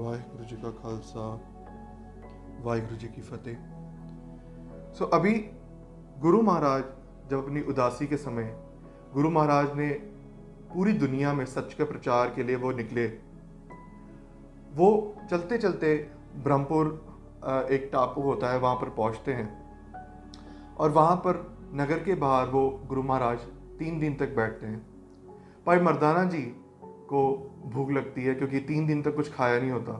वाहिगुरु जी का खालसा वाहिगुरु जी की फतेह। सो so, अभी गुरु महाराज जब अपनी उदासी के समय गुरु महाराज ने पूरी दुनिया में सच के प्रचार के लिए वो निकले। वो चलते चलते ब्रह्मपुर एक टापू होता है वहाँ पर पहुँचते हैं। और वहाँ पर नगर के बाहर वो गुरु महाराज तीन दिन तक बैठते हैं। भाई मर्दाना जी को भूख लगती है क्योंकि तीन दिन तक कुछ खाया नहीं होता।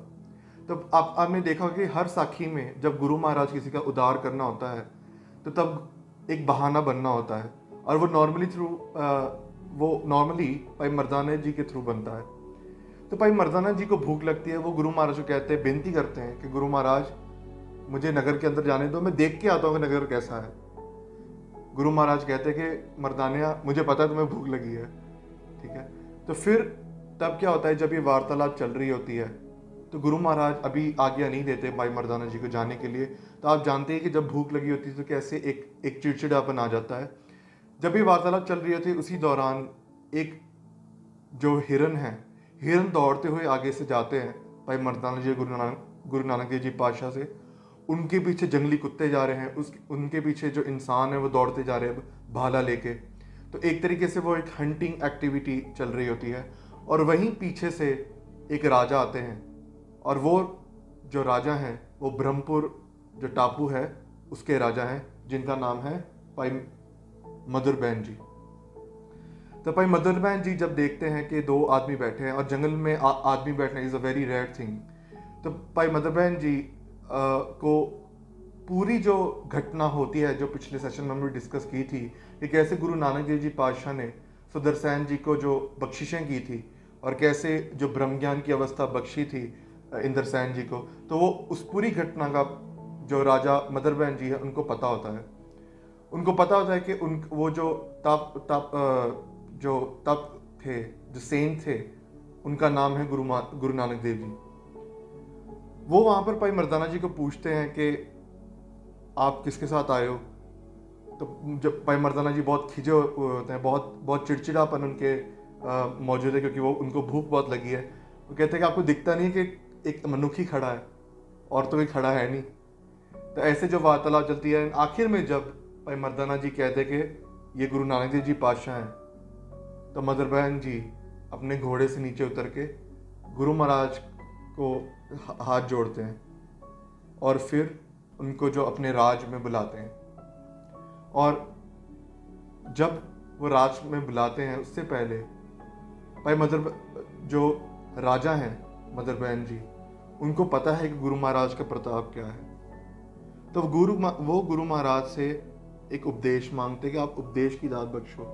तो आप, आपने देखा कि हर साखी में जब गुरु महाराज किसी का उदार करना होता है तो तब एक बहाना बनना होता है। और वो नॉर्मली थ्रू वो नॉर्मली भाई मर्दाना जी के थ्रू बनता है। तो भाई मर्दाना जी को भूख लगती है, वो गुरु महाराज को कहते हैं, बेनती करते हैं कि गुरु महाराज, मुझे नगर के अंदर जाने दो, मैं देख के आता हूँ कि नगर कैसा है। गुरु महाराज कहते हैं कि मर्दानिया मुझे पता है तुम्हें भूख लगी है। ठीक है? तो फिर तब क्या होता है जब ये वार्तालाप चल रही होती है? तो गुरु महाराज अभी आज्ञा नहीं देते भाई मर्दाना जी को जाने के लिए। तो आप जानते हैं कि जब भूख लगी होती है तो कैसे एक एक चिड़चिड़ापन आ जाता है। जब ये वार्तालाप चल रही होती है, उसी दौरान एक जो हिरन है हिरन दौड़ते हुए आगे से जाते हैं, भाई मर्दाना जी, गुरु नानक गुरु नानक देव जी पातशाह से। उनके पीछे जंगली कुत्ते जा रहे हैं, उस, उनके पीछे जो इंसान है वो दौड़ते जा रहे हैं भाला लेके। तो एक तरीके से वो एक हंटिंग एक्टिविटी चल रही होती है। और वहीं पीछे से एक राजा आते हैं। और वो जो राजा हैं वो ब्रह्मपुर जो टापू है उसके राजा हैं जिनका नाम है भाई मधुर बहन जी। तो भाई मधुर बहन जी जब देखते हैं कि दो आदमी बैठे हैं और जंगल में आदमी बैठना is a very rare thing तो भाई मधुर बहन जी आ, को पूरी जो घटना होती है जो पिछले सेशन में हमने डिस्कस की थी कि कैसे गुरु नानक देव जी पातशाह ने सुदरसैन जी को जो बख्शिशें की थी और कैसे जो ब्रह्म ज्ञान की अवस्था बख्शी थी इंद्र सैन जी को तो वो उस पूरी घटना का जो राजा मदर बहन जी है, उनको पता होता है। उनको पता होता है कि उन, वो जो तप तप जो तप थे, जो सेंट थे, उनका नाम है गुरु गुरु नानक देव जी। वो वहाँ पर भाई मर्दाना जी को पूछते हैं कि आप किसके साथ आए हो? तो जब भाई मर्दाना जी बहुत खिजे होते हैं, बहुत बहुत चिड़चिड़ापन उनके मौजूद है क्योंकि वो उनको भूख बहुत लगी है। वो कहते हैं कि आपको दिखता नहीं है कि एक मनुख खड़ा है, और तो कोई खड़ा है नहीं। तो ऐसे जो वार्तालाप चलती है, आखिर में जब भाई मर्दाना जी कहते कि ये गुरु नानक देव जी पातशाह हैं तो मदर बहन जी अपने घोड़े से नीचे उतर के गुरु महाराज को हाथ जोड़ते हैं, और फिर उनको जो अपने राज में बुलाते हैं। और जब वो राज में बुलाते हैं, उससे पहले भाई, मदर जो राजा हैं, मदर बहन जी, उनको पता है कि गुरु महाराज का प्रताप क्या है। तो गुरु वो गुरु महाराज से एक उपदेश मांगते कि आप उपदेश की दाद बख्शो।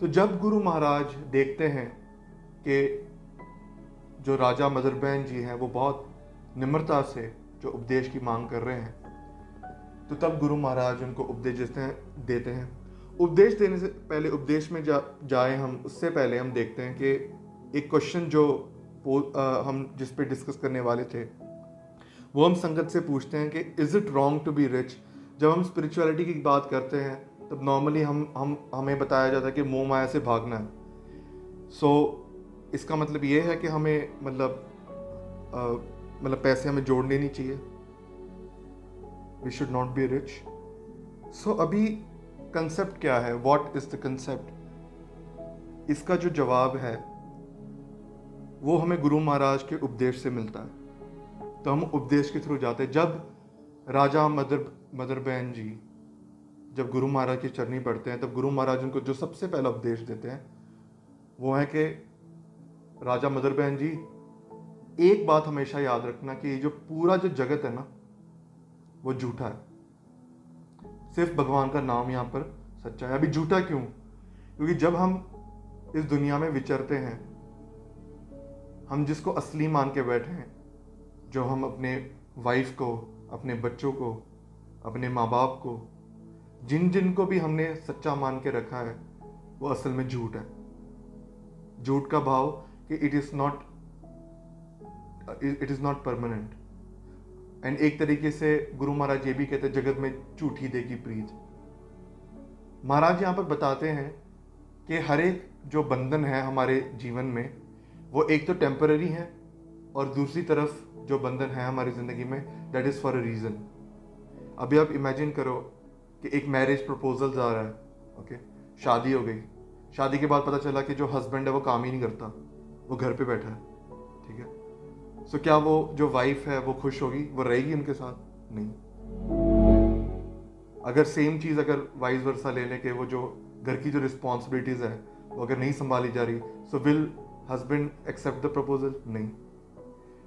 तो जब गुरु महाराज देखते हैं कि जो राजा, मदर बहन जी हैं, वो बहुत निम्रता से जो उपदेश की मांग कर रहे हैं तो तब गुरु महाराज उनको उपदेश देते हैं। उपदेश देने से पहले उपदेश में जा जाए हम उससे पहले हम देखते हैं कि एक क्वेश्चन जो आ, हम जिस पे डिस्कस करने वाले थे वो हम संगत से पूछते हैं कि is it wrong to be rich जब हम स्पिरिचुअलिटी की बात करते हैं तब नॉर्मली हम हम हमें बताया जाता है कि मोह माया से भागना है। सो so, इसका मतलब ये है कि हमें मतलब मतलब पैसे हमें जोड़ने नहीं चाहिए। We should not be rich so अभी कंसेप्ट क्या है? वॉट इज़ द कंसेप्ट इसका जो जवाब है, वो हमें गुरु महाराज के उपदेश से मिलता है। तो हम उपदेश के थ्रू जाते हैं। जब राजा मदर मदर बहन जी, जब गुरु महाराज की चरनी पढ़ते हैं, तब गुरु महाराज उनको जो सबसे पहला उपदेश देते हैं, वो है कि, राजा मदर बहन जी, एक बात हमेशा याद रखना कि ये जो पूरा जो जगत है ना, वो झूठा है। सिर्फ़ भगवान का नाम यहाँ पर सच्चा है। अभी झूठा क्यों? क्योंकि जब हम इस दुनिया में विचरते हैं, हम जिसको असली मान के बैठे हैं, जो हम अपने वाइफ को, अपने बच्चों को, अपने माँ बाप को, जिन जिन को भी हमने सच्चा मान के रखा है, वो असल में झूठ है। झूठ का भाव कि it is not it is not permanent and एक तरीके से गुरु महाराज ये भी कहते हैं, जगत में झूठी देगी प्रीत। महाराज यहाँ पर बताते हैं कि हर एक जो बंधन है हमारे जीवन में, वो एक तो टेम्पररी है और दूसरी तरफ़ जो बंधन है हमारी ज़िंदगी में that is for a reason अभी आप इमेजिन करो कि एक मैरिज प्रपोजल आ रहा है ओके शादी हो गई। शादी के बाद पता चला कि जो हस्बैंड है वो काम ही नहीं करता, वो घर पे बैठा है, ठीक है? सो क्या वो जो वाइफ है, वो खुश होगी? वो रहेगी उनके साथ? नहीं। अगर सेम चीज़ अगर वाइस वर्सा ले लें कि वो जो घर की जो रिस्पॉन्सिबिलिटीज़ है, वो अगर नहीं संभाली जा रही so will husband accept the proposal नहीं।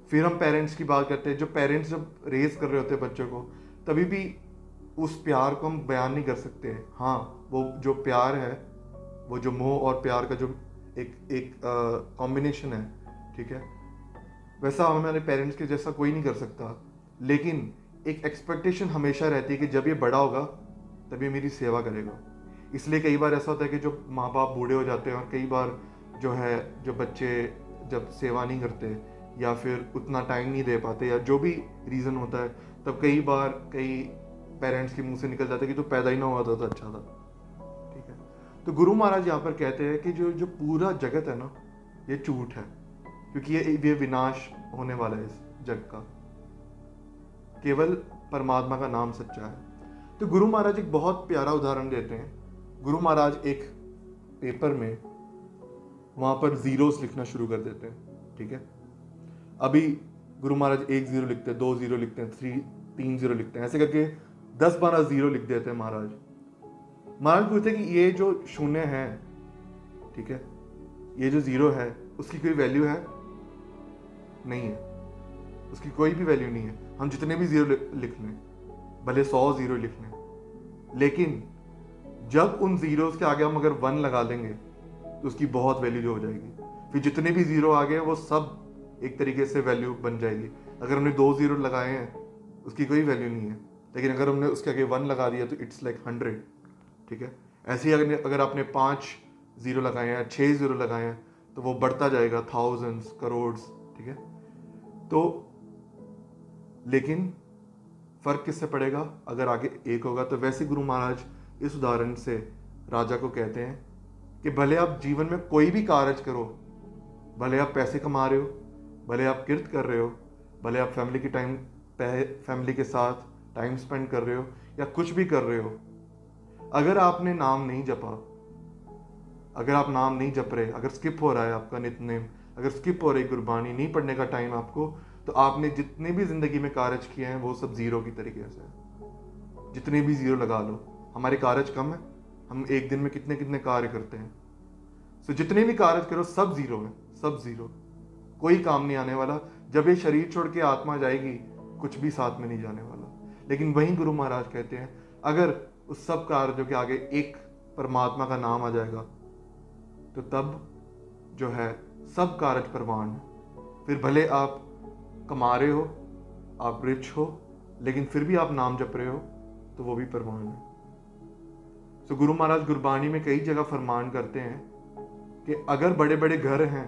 फिर हम पेरेंट्स की बात करते हैं। जो पेरेंट्स जब रेज कर रहे होते हैं बच्चों को, तभी भी उस प्यार को हम बयान नहीं कर सकते हाँ। वो जो प्यार है, वो जो मोह और प्यार का जो एक एक कॉम्बिनेशन है, ठीक है? वैसा हमारे पेरेंट्स के जैसा कोई नहीं कर सकता। लेकिन एक एक्सपेक्टेशन हमेशा रहती है कि जब ये बड़ा होगा, तब ये मेरी सेवा करेगा। इसलिए कई बार ऐसा होता है कि जो माँ बाप बूढ़े हो जाते हैं और कई बार जो है, जो बच्चे जब सेवा नहीं करते या फिर उतना टाइम नहीं दे पाते या जो भी रीज़न होता है, तब कई बार कई पेरेंट्स के मुँह से निकल जाता है कि तो पैदा ही ना हुआ था तो अच्छा था। ठीक है? तो गुरु महाराज यहाँ पर कहते हैं कि जो जो पूरा जगत है ना, ये झूठ है। क्योंकि ये ये विनाश होने वाला है इस जग का। केवल परमात्मा का नाम सच्चा है। तो गुरु महाराज एक बहुत प्यारा उदाहरण देते हैं। गुरु महाराज एक पेपर में वहाँ पर जीरोस लिखना शुरू कर देते हैं, ठीक है? अभी गुरु महाराज एक ज़ीरो लिखते हैं, दो ज़ीरो लिखते हैं थ्री तीन ज़ीरो लिखते हैं। ऐसे करके दस बारह ज़ीरो लिख देते हैं महाराज। महाराज पूछते हैं कि ये जो शून्य है, ठीक है? ये जो ज़ीरो है, उसकी कोई वैल्यू है? नहीं है। उसकी कोई भी वैल्यू नहीं है। हम जितने भी ज़ीरो लिख लें, भले सौ ज़ीरो लिख लें, लेकिन जब उन जीरोस के आगे हम अगर वन लगा देंगे तो उसकी बहुत वैल्यू जो हो जाएगी। फिर जितने भी ज़ीरो आ गए वो सब एक तरीके से वैल्यू बन जाएगी। अगर हमने दो ज़ीरो लगाए हैं, उसकी कोई वैल्यू नहीं है। लेकिन अगर हमने उसके आगे वन लगा दिया तो इट्स लाइक हंड्रेड ठीक है? ऐसे ही अगर अगर आपने पाँच ज़ीरो लगाए हैं छः ज़ीरो लगाए हैं तो वो बढ़ता जाएगा थाउजेंड्स करोड्स ठीक है? तो लेकिन फ़र्क किससे पड़ेगा? अगर आगे एक होगा तो वैसे गुरु महाराज इस उदाहरण से राजा को कहते हैं कि भले आप जीवन में कोई भी कार्य करो, भले आप पैसे कमा रहे हो, भले आप किर्त कर रहे हो, भले आप फैमिली की टाइम फैमिली के साथ टाइम स्पेंड कर रहे हो या कुछ भी कर रहे हो, अगर आपने नाम नहीं जपा, अगर आप नाम नहीं जप रहे, अगर स्किप हो रहा है आपका नितनेम अगर स्किप हो रही गुरबानी नहीं पढ़ने का टाइम आपको तो आपने जितने भी ज़िंदगी में कार्य किए हैं, वो सब ज़ीरो की तरीके से जितने भी ज़ीरो लगा लो। हमारे कारज कम है। हम एक दिन में कितने कितने कार्य करते हैं। सो जितने भी कार्य करो, सब ज़ीरो है। सब ज़ीरो कोई काम नहीं आने वाला। जब ये शरीर छोड़ के आत्मा जाएगी, कुछ भी साथ में नहीं जाने वाला। लेकिन वहीं गुरु महाराज कहते हैं, अगर उस सब कार्यों के आगे एक परमात्मा का नाम आ जाएगा तो तब जो है सब कार्य प्रमाण फिर भले आप कमा रहे हो, आप रिच हो, लेकिन फिर भी आप नाम जप रहे हो तो वो भी प्रमाण है। तो गुरु महाराज गुरबानी में कई जगह फरमान करते हैं कि अगर बड़े बड़े घर हैं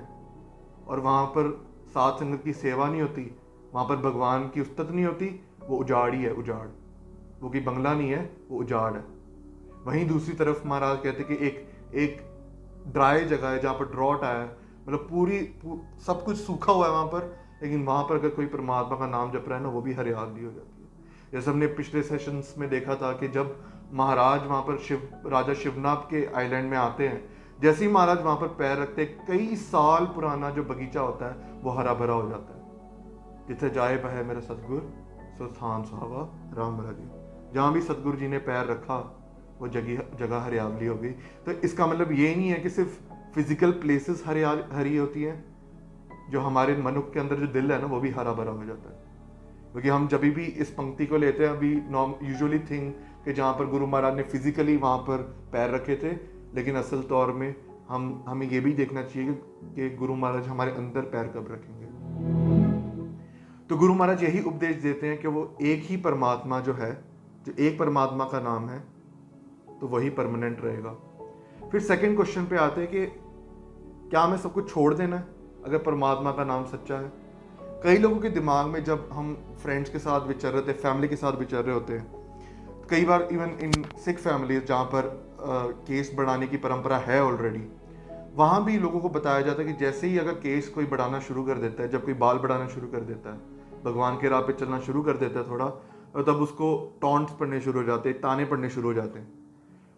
और वहाँ पर सात संगत की सेवा नहीं होती, वहाँ पर भगवान की उस्तत नहीं होती, वो उजाड़ ही है, उजाड़। वो कि बंगला नहीं है, वो उजाड़ है। वहीं दूसरी तरफ़ महाराज कहते कि एक एक ड्राई जगह है जहाँ पर ड्रॉट आया मतलब पूरी पू, सब कुछ सूखा हुआ है वहाँ पर लेकिन वहाँ पर अगर कोई परमात्मा का नाम जप रहा है ना वो भी हरियाली हो जाती है। जैसे हमने पिछले सेशंस में देखा था कि जब महाराज वहाँ पर शिव राजा शिवनाथ के आइलैंड में आते हैं जैसे ही महाराज वहाँ पर पैर रखते हैं कई साल पुराना जो बगीचा होता है वो हरा भरा हो जाता है। जिथे जाए बह मेरा सतगुर सो स्थान सुहावा राम जी। जहाँ भी सतगुरु जी ने पैर रखा वो जगह जगह हरियावली हो गई। तो इसका मतलब ये नहीं है कि सिर्फ़ फ़िज़िकल प्लेसेस हरी होती हैं, जो हमारे मनुख के अंदर जो दिल है ना, वो भी हरा भरा हो जाता है। क्योंकि हम जब भी इस पंक्ति को लेते हैं, अभी नॉर्म यूजुअली थिंग कि जहाँ पर गुरु महाराज ने फिजिकली वहाँ पर पैर रखे थे, लेकिन असल तौर में हम हमें ये भी देखना चाहिए कि गुरु महाराज हमारे अंदर पैर कब रखेंगे। तो गुरु महाराज यही उपदेश देते हैं कि वो एक ही परमात्मा जो है, जो एक परमात्मा का नाम है तो वही परमानेंट रहेगा। फिर सेकंड क्वेश्चन पे आते हैं कि क्या हमें सब कुछ छोड़ देना है? अगर परमात्मा का नाम सच्चा है। कई लोगों के दिमाग में जब हम फ्रेंड्स के साथ विचर रहे थे फैमिली के साथ विचर रहे होते हैं कई बार इवन इन सिख फैमिली जहाँ पर आ, केस बढ़ाने की परंपरा है ऑलरेडी वहाँ भी लोगों को बताया जाता है कि जैसे ही अगर केस कोई बढ़ाना शुरू कर देता है जब कोई बाल बढ़ाना शुरू कर देता है भगवान के राह पे चलना शुरू कर देता है थोड़ा और तब उसको टॉन्ट्स पढ़ने शुरू हो जाते हैं ताने पढ़ने शुरू हो जाते हैं।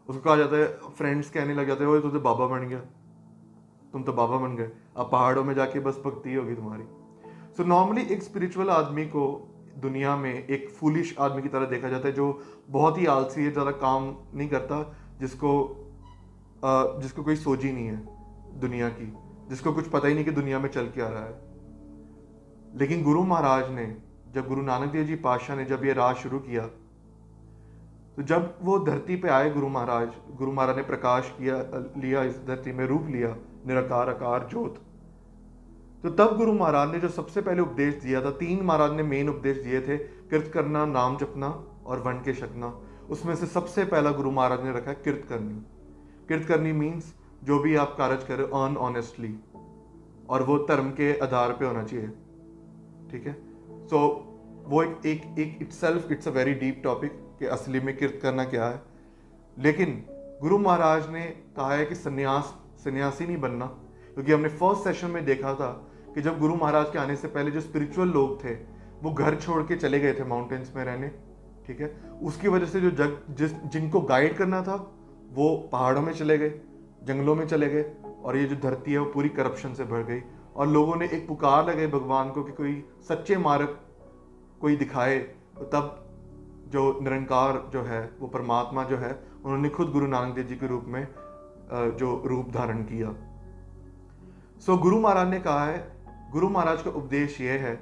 उसको कहा जाता है फ्रेंड्स कहने लग जाते हैं वो तो बाबा बन गया। तुम तो बाबा बन गए। अब पहाड़ों में जाके बस भक्ति होगी तुम्हारी। सो so, नॉर्मली एक स्पिरिचुअल आदमी को दुनिया में एक फुलिश आदमी की तरह देखा जाता है जो बहुत ही आलसी है ज़्यादा काम नहीं करता जिसको जिसको कोई सोच ही नहीं है दुनिया की जिसको कुछ पता ही नहीं कि दुनिया में चल के आ रहा है। लेकिन गुरु महाराज ने जब गुरु नानक देव जी पातशाह ने जब ये राज शुरू किया तो जब वो धरती पे आए गुरु महाराज गुरु महाराज ने प्रकाश किया लिया इस धरती में रूप लिया निराकार आकार ज्योत। तो तब गुरु महाराज ने जो सबसे पहले उपदेश दिया था तीन महाराज ने मेन उपदेश दिए थे कृत करना नाम जपना और वन के शकना उसमें से सबसे पहला गुरु महाराज ने रखा है कृत करनी। कृत करनी मीन्स जो भी आप कार्य करें अर्न ऑनेस्टली और वो धर्म के आधार पे होना चाहिए। ठीक है? सो so, वो एक एक एक itself it's a very deep topic कि असली में कृत करना क्या है। लेकिन गुरु महाराज ने कहा है कि सन्यास सन्यासी नहीं बनना। क्योंकि हमने फ़र्स्ट सेशन में देखा था कि जब गुरु महाराज के आने से पहले जो स्पिरिचुअल लोग थे, वो घर छोड़ के चले गए थे माउंटेन्स में रहने, ठीक है? उसकी वजह से जो जग, जिस, जिनको गाइड करना था, वो पहाड़ों में चले गए, जंगलों में चले गए, और ये जो धरती है वो पूरी करप्शन से भर गई। और लोगों ने एक पुकार लगे भगवान को कि कोई सच्चे मार्ग कोई दिखाए तो तब जो निरंकार जो है, वो परमात्मा जो है, उन्होंने खुद गुरु नानक देव जी के रूप में जो रूप धारण किया। सो गुरु महाराज ने कहा है, गुरु महाराज का उपदेश ये है,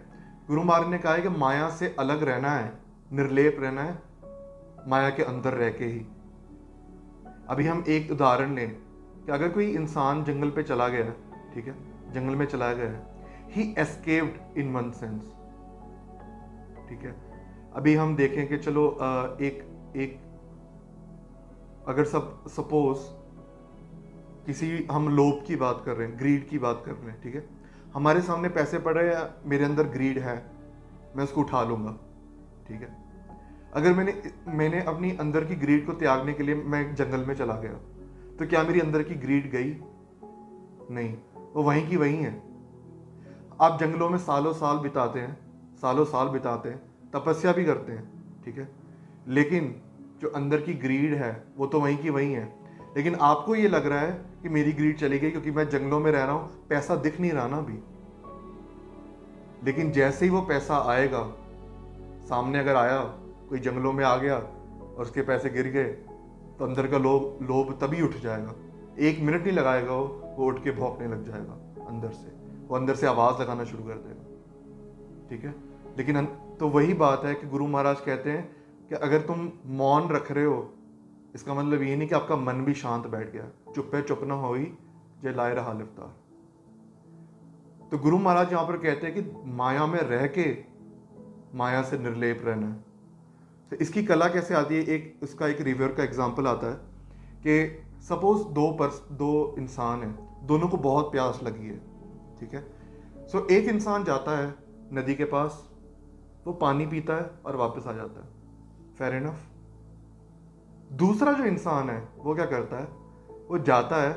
गुरु महाराज ने कहा है कि माया से अलग रहना है, निर्लेप रहना है, माया के अंदर रह के ही। अभी हम एक उदाहरण लें कि अगर कोई इंसान जंगल पे चला गया ठीक है, जंगल में चला गया ही एस्केप्ड इन वन सेंस ठीक है। अभी हम देखें कि चलो एक एक, अगर सब सपोज़ किसी हम लोभ की बात कर रहे हैं ग्रीड की बात कर रहे हैं, ठीक है? हमारे सामने पैसे पड़े या मेरे अंदर ग्रीड है, मैं उसको उठा लूँगा, ठीक है? अगर मैंने मैंने अपनी अंदर की ग्रीड को त्यागने के लिए मैं जंगल में चला गया तो क्या मेरी अंदर की ग्रीड गई? नहीं, वो वहीं की वहीं है। आप जंगलों में सालों साल बिताते हैं, सालों साल बिताते हैं, तपस्या भी करते हैं, ठीक है? लेकिन जो अंदर की ग्रीड है, वो तो वहीं की वहीं है। लेकिन आपको ये लग रहा है कि मेरी ग्रीड चली गई क्योंकि मैं जंगलों में रह रहा हूँ, पैसा दिख नहीं रहा ना अभी। लेकिन जैसे ही वो पैसा आएगा, सामने अगर आया, कोई जंगलों में आ गया और उसके पैसे गिर गए तो अंदर का लोभ लोभ तभी उठ जाएगा। एक मिनट नहीं लगाएगा वो वो उठ के भौंकने लग जाएगा, अंदर से। वो अंदर से आवाज़ लगाना शुरू कर देगा। ठीक है? लेकिन तो वही बात है कि गुरु महाराज कहते हैं कि अगर तुम मौन रख रहे हो इसका मतलब ये नहीं कि आपका मन भी शांत बैठ गया चुप है चुप ना हो जय लाए रहा लिफ्तार। तो गुरु महाराज यहाँ पर कहते हैं कि माया में रह के माया से निर्लेप रहना है। तो इसकी कला कैसे आती है? एक उसका एक रिव्यूअर का एग्ज़ाम्पल आता है कि सपोज़ दो पर्स दो इंसान हैं दोनों को बहुत प्यास लगी है ठीक है? सो so, एक इंसान जाता है नदी के पास वो पानी पीता है और वापस आ जाता है। फेयर इनफ दूसरा जो इंसान है, वो क्या करता है? वो जाता है,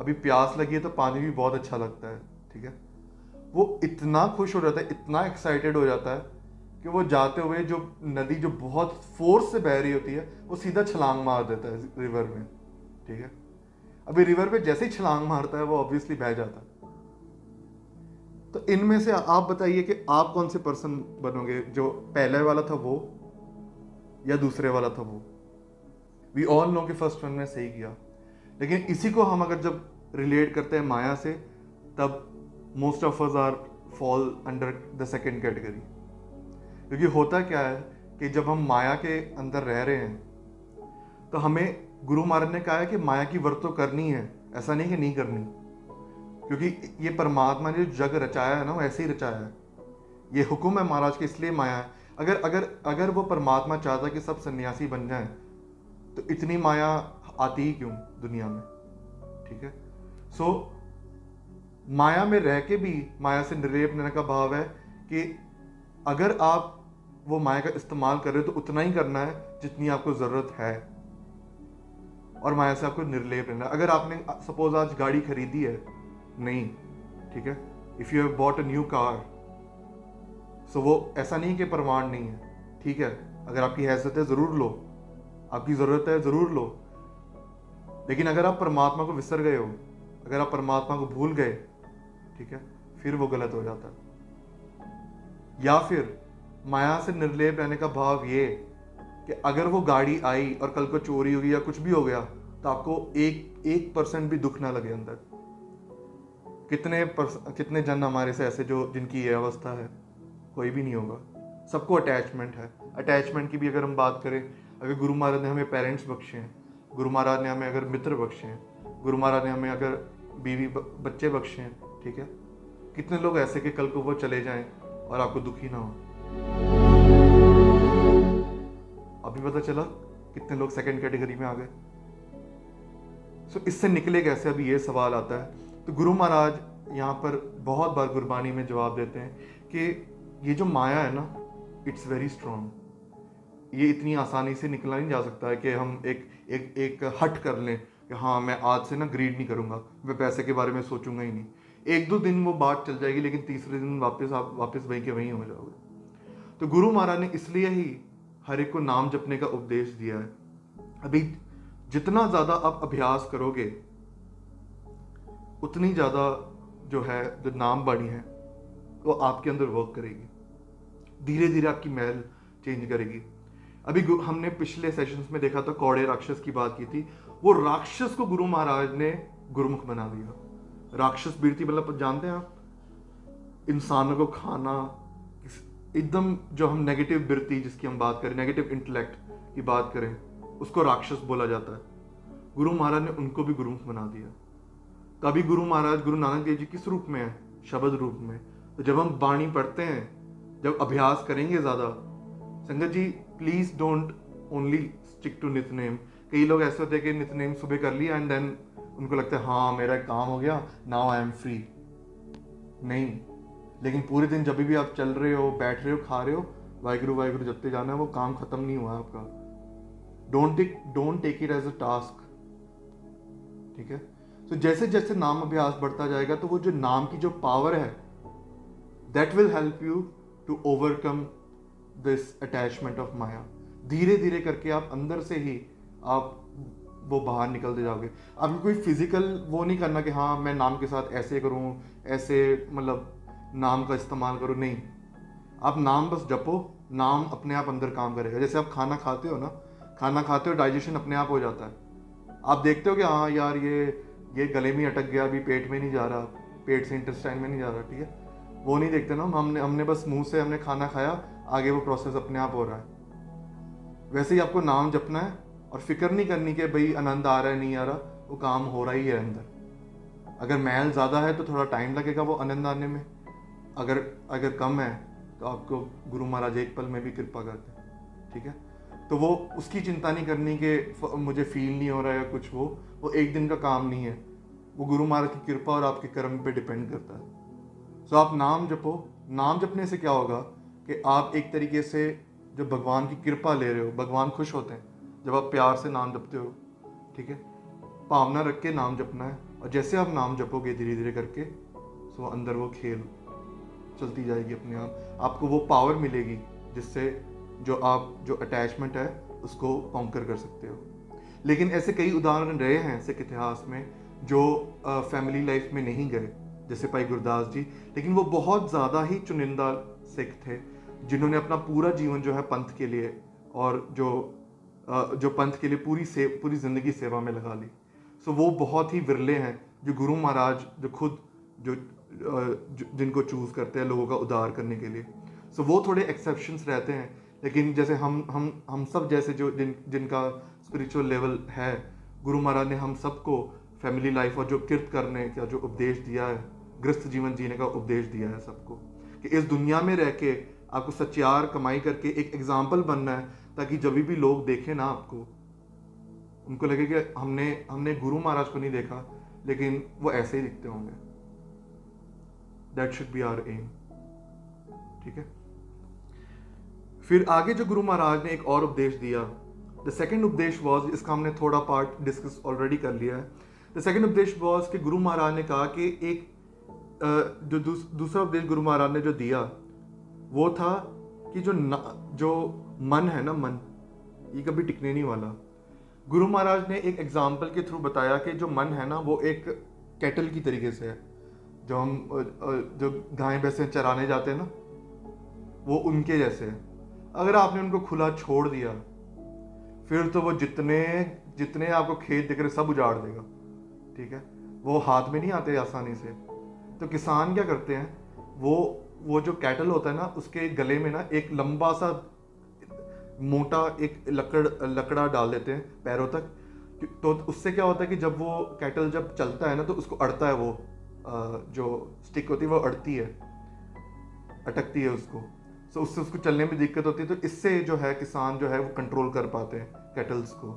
अभी प्यास लगी है तो पानी भी बहुत अच्छा लगता है, ठीक है? वो इतना खुश हो जाता है, इतना एक्साइटेड हो जाता है कि वो जाते हुए जो नदी जो बहुत फोर्स से बह रही होती है, वो सीधा छलांग मार देता है रिवर में, ठीक है? अभी रिवर पे जैसे ही छलांग मारता है, वो ऑब्वियसली बह जाता है। तो इनमें से आप बताइए कि आप कौन से पर्सन बनोगे, जो पहले वाला था वो, या दूसरे वाला था वो? वी ऑल नो कि फ़र्स्ट वन में सही किया। लेकिन इसी को हम अगर जब रिलेट करते हैं माया से, तब most of us are fall under the second category क्योंकि होता क्या है कि जब हम माया के अंदर रह रहे हैं तो हमें गुरु महाराज ने कहा है कि माया की वर्त तो करनी है, ऐसा नहीं कि नहीं करनी। क्योंकि ये परमात्मा ने जो जग रचाया है ना, वो ऐसे ही रचाया है। ये हुक्म है महाराज के, इसलिए माया है। अगर अगर अगर वो परमात्मा चाहता कि सब सन्यासी बन जाए तो इतनी माया आती ही क्यों दुनिया में? ठीक है? सो so, माया में रह के भी माया से निर्लेप लेने का भाव है कि अगर आप वो माया का इस्तेमाल कर रहे हो तो उतना ही करना है जितनी आपको ज़रूरत है। और माया से आपको निर्लेप रहना अगर आपने सपोज़ आज गाड़ी खरीदी है नहीं ठीक है? If you have bought a new car so वो ऐसा नहीं कि प्रमाण नहीं है ठीक है? अगर आपकी हैसियत है ज़रूर लो। आपकी ज़रूरत है ज़रूर लो। लेकिन अगर आप परमात्मा को विसर गए हो, अगर आप परमात्मा को भूल गए, ठीक है, फिर वो गलत हो जाता है। या फिर माया से निर्लेप रहने का भाव ये कि अगर वो गाड़ी आई और कल को चोरी हो गई या कुछ भी हो गया तो आपको एक एक परसेंट भी दुख ना लगे अंदर। कितने कितने जन हमारे से ऐसे जो, जिनकी ये अवस्था है, कोई भी नहीं होगा। सबको अटैचमेंट है। अटैचमेंट की भी अगर हम बात करें अगर गुरु महाराज ने हमें पेरेंट्स बख्शे हैं, गुरु महाराज ने हमें अगर मित्र बख्शे हैं, गुरु महाराज ने हमें अगर बीवी बच्चे बख्शे हैं, ठीक है? कितने लोग ऐसे कि कल को वो चले जाएँ और आपको दुखी ना हो? अभी पता चला कितने लोग सेकंड कैटेगरी में आ गए। सो इससे निकले कैसे? अभी ये सवाल आता है। तो गुरु महाराज यहाँ पर बहुत बार गुरबानी में जवाब देते हैं कि ये जो माया है ना इट्स वेरी स्ट्रॉन्ग ये इतनी आसानी से निकला नहीं जा सकता है कि हम एक एक एक हट कर लें कि हाँ मैं आज से ना ग्रीड नहीं करूँगा, मैं पैसे के बारे में सोचूँगा ही नहीं। एक दो दिन वो बात चल जाएगी, लेकिन तीसरे दिन वापस आप, वापस वहीं के वहीं हो जाओगे। तो गुरु महाराज ने इसलिए ही हर एक को नाम जपने का उपदेश दिया है। अभी जितना ज़्यादा आप अभ्यास करोगे, उतनी ज़्यादा जो है, जो नाम बाणी है, वो आपके अंदर वर्क करेगी। धीरे धीरे आपकी महल चेंज करेगी। अभी हमने पिछले सेशंस में देखा था कौड़े राक्षस की बात की थी। वो राक्षस को गुरु महाराज ने गुरुमुख बना दिया। राक्षस बीरती मतलब जानते हैं आप? इंसानों को खाना एकदम जो हम नेगेटिव बिरती जिसकी हम बात करें नेगेटिव इंटेलेक्ट की बात करें, उसको राक्षस बोला जाता है। गुरु महाराज ने उनको भी गुरुमुख बना दिया। तभी गुरु महाराज, गुरु नानक देव जी किस रूप में है? शब्द रूप में। तो जब हम बाणी पढ़ते हैं, जब अभ्यास करेंगे ज़्यादा, संगत जी please don't only stick to Nitnem कई लोग ऐसे होते हैं कि नितनेम सुबह कर लिया एंड देन उनको लगता है हाँ मेरा काम हो गया नाउ आई एम फ्री नहीं। लेकिन पूरे दिन जब भी आप चल रहे हो, बैठ रहे हो, खा रहे हो, वाहिगुरु वाहिगुरु, जपते जाना है वो काम खत्म नहीं हुआ है आपका। Don't take don't take it as a task ठीक है? तो जैसे जैसे नाम अभ्यास बढ़ता जाएगा तो वो जो नाम की जो पावर है that will help you to overcome this attachment of माया धीरे धीरे करके आप अंदर से ही आप वो बाहर निकलते जाओगे। आपको कोई फ़िज़िकल वो नहीं करना कि हाँ मैं नाम के साथ ऐसे करूँ, ऐसे मतलब नाम का इस्तेमाल करूँ। नहीं। आप नाम बस जपो, नाम अपने आप अंदर काम करेगा। जैसे आप खाना खाते हो ना, खाना खाते हो डाइजेशन अपने आप हो जाता है। आप देखते हो कि हाँ यार, ये ये गले में अटक गया, अभी पेट में नहीं जा रहा, पेट से इंटेस्टाइन में नहीं जा रहा, ठीक है? वो नहीं देखते ना हमने हमने बस मुँह से हमने खाना खाया आगे वो प्रोसेस अपने आप हो रहा है। वैसे ही आपको नाम जपना है और फ़िक्र नहीं करनी कि भाई आनंद आ रहा है, नहीं आ रहा, वो काम हो रहा ही है अंदर। अगर महल ज़्यादा है तो थोड़ा टाइम लगेगा वो आनंद आने में। अगर अगर कम है तो आपको गुरु महाराज एक पल में भी कृपा करते हैं, ठीक है? तो वो उसकी चिंता नहीं करनी कि मुझे फील नहीं हो रहा है या कुछ वो वो एक दिन का काम नहीं है। वो गुरु महाराज की कृपा और आपके कर्म पे डिपेंड करता है। सो आप नाम जपो। नाम जपने से क्या होगा? कि आप एक तरीके से जो भगवान की कृपा ले रहे हो, भगवान खुश होते हैं जब आप प्यार से नाम जपते हो, ठीक है? भावना रख के नाम जपना है और जैसे आप नाम जपोगे धीरे धीरे करके तो अंदर वो खेल चलती जाएगी अपने आप। आपको वो पावर मिलेगी जिससे जो आप, जो अटैचमेंट है, उसको कॉन्कर कर सकते हो। लेकिन ऐसे कई उदाहरण रहे हैं सिख इतिहास में जो फैमिली लाइफ में नहीं गए, जैसे भाई गुरदास जी। लेकिन वो बहुत ज़्यादा ही चुनिंदा सिख थे। जिन्होंने अपना पूरा जीवन जो है पंथ के लिए और जो जो पंथ के लिए पूरी से, पूरी ज़िंदगी सेवा में लगा ली। सो वो बहुत ही विरले हैं जो गुरु महाराज जो खुद जो जिनको चूज़ करते हैं लोगों का उद्धार करने के लिए। सो वो थोड़े एक्सेप्शंस रहते हैं, लेकिन जैसे हम हम हम सब जैसे जो जिन, जिनका स्पिरिचुअल लेवल है, गुरु महाराज ने हम सबको फैमिली लाइफ और जो किर्त करने का जो उपदेश दिया है, ग्रस्त जीवन जीने का उपदेश दिया है सबको, कि इस दुनिया में रह के आपको सच्चार कमाई करके एक एग्ज़ाम्पल बनना है, ताकि जब भी लोग देखें ना आपको, उनको लगे कि हमने हमने गुरु महाराज को नहीं देखा, लेकिन वो ऐसे ही दिखते होंगे। That should be our aim ठीक है? फिर आगे जो गुरु महाराज ने एक और उपदेश दिया द सेकेंड उपदेश वॉज़ इसका हमने थोड़ा पार्ट डिस्कस ऑलरेडी कर लिया है। द सेकेंड उपदेश वॉज़ कि गुरु महाराज ने कहा कि एक जो दूसरा उपदेश गुरु महाराज ने जो दिया वो था कि जो न, जो मन है ना मन ये कभी टिकने नहीं वाला। गुरु महाराज ने एक एग्ज़ाम्पल के थ्रू बताया कि जो मन है ना वो एक कैटल की तरीके से है। जो हम जो गाय भैंसे चराने जाते हैं ना वो उनके जैसे है। अगर आपने उनको खुला छोड़ दिया फिर तो वो जितने जितने आपको खेत दिख रहे सब उजाड़ देगा। ठीक है? वो हाथ में नहीं आते आसानी से। तो किसान क्या करते हैं? वो वो जो कैटल होता है ना, उसके गले में ना एक लंबा सा मोटा एक लकड़, लकड़ा डाल देते हैं पैरों तक। तो उससे क्या होता है कि जब वो कैटल जब चलता है ना तो उसको अड़ता है वो जो स्टिक होती है वो अड़ती है, अटकती है उसको। सो उससे उसको चलने में दिक्कत होती है तो इससे जो है किसान जो है वो कंट्रोल कर पाते हैं कैटल्स को।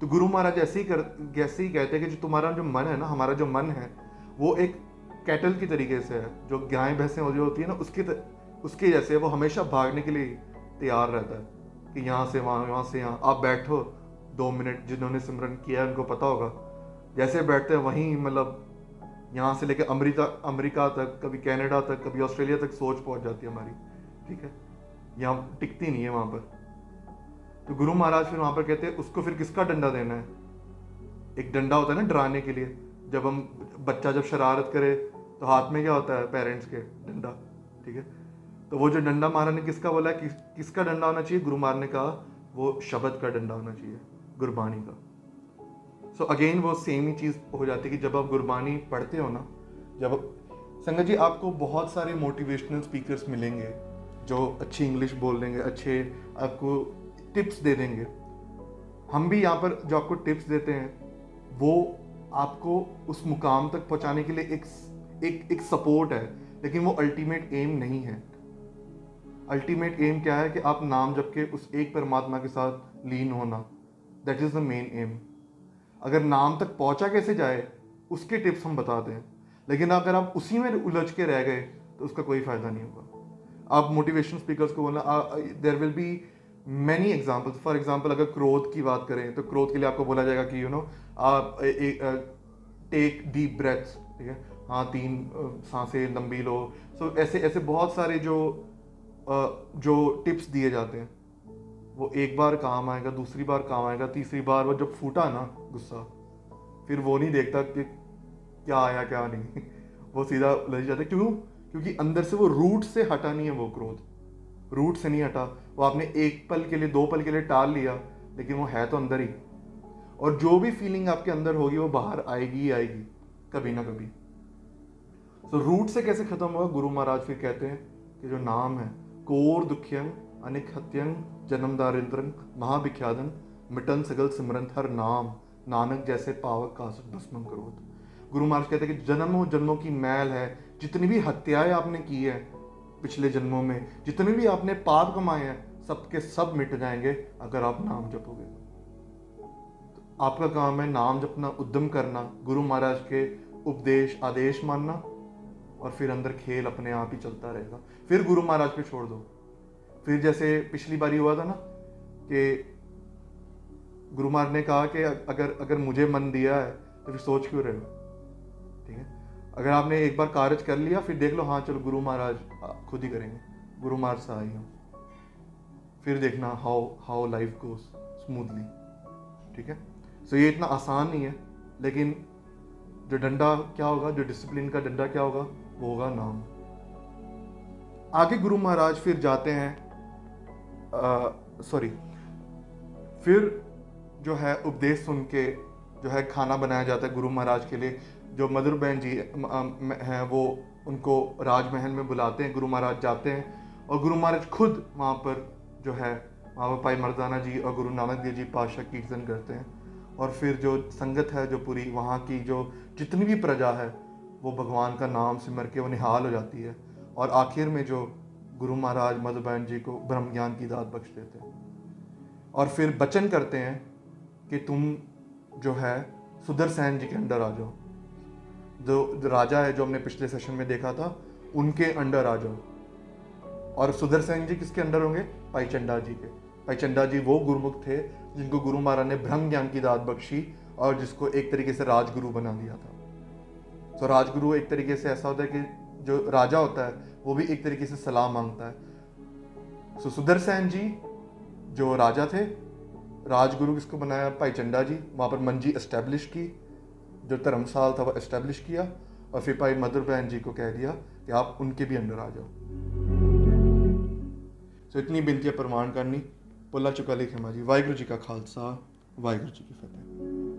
तो गुरु महाराज ऐसे ही कर, ऐसे ही कहते हैं कि जो तुम्हारा जो मन है ना, हमारा जो मन है, वो एक कैटल की तरीके से है। जो गाय, भैंसें जो होती है ना, उसके उसके जैसे वो हमेशा भागने के लिए तैयार रहता है कि यहाँ से वहाँ वहाँ से यहाँ। आप बैठो, दो मिनट जिन्होंने सिमरन किया उनको पता होगा। जैसे बैठते हैं, वहीं मतलब यहाँ से लेकर अमरीका अमरीका तक, कभी कनाडा तक, कभी ऑस्ट्रेलिया तक सोच पहुँच जाती है हमारी, ठीक है? यहाँ टिकती नहीं है वहाँ पर। तो गुरु महाराज फिर वहाँ पर कहते हैं, उसको फिर किसका डंडा देना है? एक डंडा होता है ना, डराने के लिए। जब हम बच्चा जब शरारत करे तो हाथ में क्या होता है पेरेंट्स के डंडा? ठीक है? तो वो जो डंडा मारा ने किसका बोला कि, किसका डंडा होना चाहिए? गुरु महाराज ने कहा वो शब्द का डंडा होना चाहिए गुरबानी का। सो so अगेन वो सेम ही चीज़ हो जाती है कि जब आप गुरबानी पढ़ते हो ना जब संगत जी आपको बहुत सारे मोटिवेशनल स्पीकर्स मिलेंगे जो अच्छी इंग्लिश बोल देंगे अच्छे आपको टिप्स दे देंगे। हम भी यहाँ पर जो आपको टिप्स देते हैं वो आपको उस मुकाम तक पहुँचाने के लिए एक एक एक सपोर्ट है, लेकिन वो अल्टीमेट एम नहीं है। अल्टीमेट एम क्या है कि आप नाम जप के उस एक परमात्मा के साथ लीन होना। That is the main aim अगर नाम तक पहुँचा कैसे जाए, उसके टिप्स हम बताते हैं लेकिन अगर आप उसी में उलझ के रह गए तो उसका कोई फ़ायदा नहीं होगा। आप मोटिवेशन स्पीकर्स को बोलना there will be many examples for example अगर क्रोध की बात करें तो क्रोध के लिए आपको बोला जाएगा कि यू नो आप टेक डीप ब्रेथ्स ठीक है? हाँ तीन साँसें लंबी लो। सो so, ऐसे ऐसे बहुत सारे जो जो टिप्स दिए जाते हैं वो एक बार काम आएगा दूसरी बार काम आएगा तीसरी बार वो जब फूटा ना गुस्सा फिर वो नहीं देखता कि क्या आया क्या नहीं। वो सीधा लग जाता क्यों? क्योंकि अंदर से वो रूट से हटा नहीं है वो क्रोध। रूट से नहीं हटा। वो आपने एक पल के लिए, दो पल के लिए टाल लिया, लेकिन वो है तो अंदर ही। और जो भी फीलिंग आपके अंदर होगी, वो बाहर आएगी ही आएगी, कभी ना कभी। तो रूट से कैसे खत्म होगा? गुरु महाराज फिर कहते हैं कि जो नाम है, कोर दुखियन अनिक हत्यन जन्म दारिद्रन महाभिख्यादन मिटन सगल सिमरन हर नाम, नानक जैसे पावक का भस्म करोत। गुरु महाराज कहते हैं कि जन्मों जन्मों की मैल है, जितनी भी हत्याएँ आपने की है पिछले जन्मों में, जितने भी आपने पाप कमाए हैं सबके सब मिट जाएँगे अगर आप नाम जपोगे। तो आपका काम है नाम जपना, उद्यम करना, गुरु महाराज के उपदेश, आदेश मानना और फिर अंदर खेल अपने आप ही चलता रहेगा। फिर गुरु महाराज पे छोड़ दो। फिर जैसे पिछली बारी हुआ था ना कि गुरु महाराज ने कहा कि अगर अगर मुझे मन दिया है तो फिर सोच क्यों रहे हो? ठीक है? अगर आपने एक बार कार्य कर लिया, फिर देख लो हाँ चलो, गुरु महाराज खुद ही करेंगे। गुरु महाराज से आई हूँ। फिर देखना how how life goes smoothly ठीक है? सो so, ये इतना आसान नहीं है लेकिन जो डंडा क्या होगा जो डिसिप्लिन का डंडा क्या होगा वो होगा नाम। आगे गुरु महाराज फिर जाते हैं सॉरी फिर जो है उपदेश सुन के जो है खाना बनाया जाता है गुरु महाराज के लिए। जो मधुर बहन जी हैं वो उनको राजमहल में बुलाते हैं गुरु महाराज जाते हैं और गुरु महाराज खुद वहाँ पर जो है पर पाई मर्दाना जी और गुरु नानक देव जी पाशाह कीर्तन करते हैं। और फिर जो संगत है, जो पूरी वहाँ की जो जितनी भी प्रजा है, वो भगवान का नाम सिमर के वो निहाल हो जाती है। और आखिर में जो गुरु महाराज मधुबैन जी को ब्रह्म ज्ञान की दात बख्श देते हैं। और फिर वचन करते हैं कि तुम जो है सुदर्शन जी के अंडर आ जाओ। जो राजा है, जो हमने पिछले सेशन में देखा था, उनके अंडर आ जाओ। और सुदर्शन जी किसके अंडर होंगे? पाई चंडा जी के। भाई चंदा जी वो गुरुमुख थे जिनको गुरु महाराज ने ब्रह्म ज्ञान की दात बख्शी और जिसको एक तरीके से राजगुरु बना दिया था। तो राजगुरु एक तरीके से ऐसा होता है कि जो राजा होता है, वो भी एक तरीके से सलाह माँगता है। सो सुदर्शन जी जो राजा थे, राजगुरु किसको बनाया? भाई चंडा जी। वहाँ पर मंजी इस्टेब्लिश की, जो धर्मसाल था, वो इस्टेब्लिश किया और फिर भाई मधुर बहन जी को कह दिया कि आप उनके भी अंडर आ जाओ। सो इतनी बिनतियाँ प्रमाण करनी पुला चुका लिखे माँ जी वाहिगुरु जी का खालसा वाहिगुरु जी की फतेह